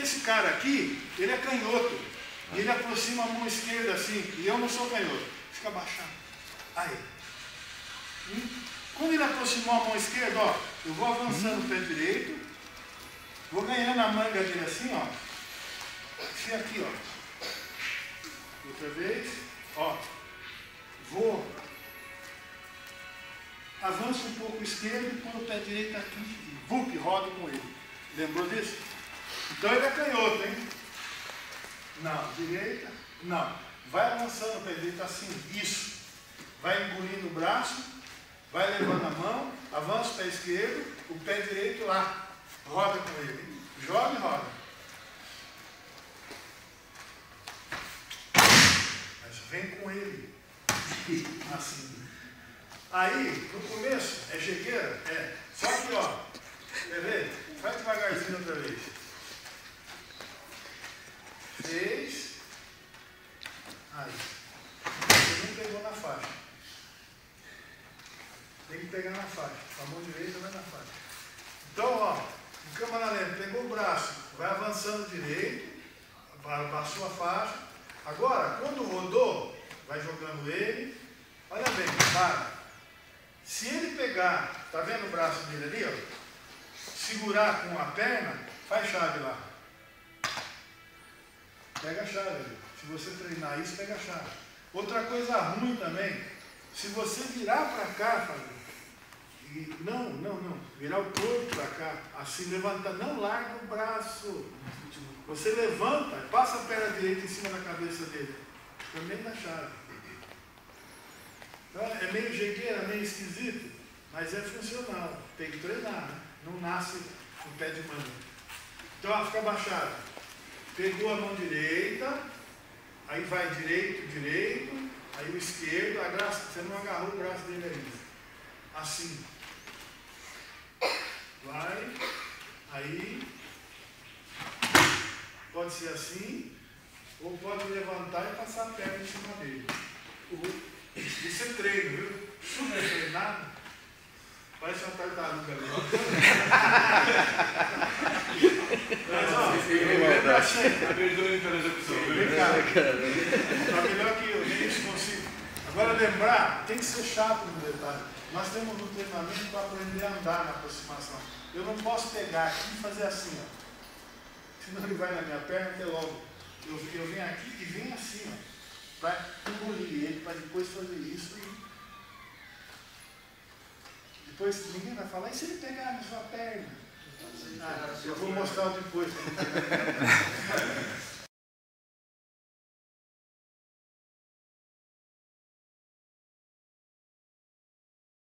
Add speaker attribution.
Speaker 1: Esse cara aqui, ele é canhoto. E ele aproxima a mão esquerda assim, e eu não sou canhoto. Fica abaixado. Aí. Hum? Quando ele aproximou a mão esquerda, ó, eu vou avançando o pé direito, vou ganhando a manga dele assim, ó. Assim aqui, ó. Outra vez, ó. Vou. Avanço um pouco o esquerdo e põe o pé direito aqui e vup, rodo com ele. Lembrou disso? Então ele é canhoto, hein? Não. Direita? Não. Vai avançando o pé direito assim. Isso. Vai engolindo o braço. Vai levando a mão. Avança o pé esquerdo. O pé direito lá. Roda com ele. Joga e roda. Mas vem com ele. Assim. Aí, no começo, é chegueira? É. Só que, ó. Quer ver? Faz devagarzinho outra vez. Fez. Aí. Você não pegou na faixa. Tem que pegar na faixa. Com a mão direita vai na faixa. Então, ó, em câmera lenta, pegou o braço, vai avançando direito, passou a faixa. Agora, quando rodou, vai jogando ele. Olha bem, para. Se ele pegar, tá vendo o braço dele ali, ó? Segurar com a perna, faz chave lá. Pega a chave. Se você treinar isso, pega a chave. Outra coisa ruim também, se você virar para cá, Fábio, e não, não, não, virar o corpo para cá, assim, levanta, não larga o braço. Você levanta, passa a perna direita em cima da cabeça dele. Também na chave. Então, é meio jegueira, meio esquisito, mas é funcional. Tem que treinar, né? Não nasce com pé de manga. Então, ó, fica abaixado. Pegou a mão direita, aí vai direito, direito, aí o esquerdo, a graça, você não agarrou o braço dele ainda. Assim. Vai, aí, pode ser assim, ou pode levantar e passar a perna em cima dele. Isso é treino, viu? Super treinado. Parece uma tartaruga ali. Mas, ó, lembra assim.
Speaker 2: Perdoe pela execução.
Speaker 1: Vem cá. Tá melhor que eu, nem isso consigo. Agora, lembrar, tem que ser chato no detalhe. Nós temos um treinamento para aprender a andar na aproximação. Eu não posso pegar aqui e fazer assim, ó. Senão ele vai na minha perna até logo. Eu, eu venho aqui e venho assim, ó. Para engolir ele, para depois fazer isso e. Depois ninguém vai falar, e se ele pegar na sua perna? Eu vou mostrar depois.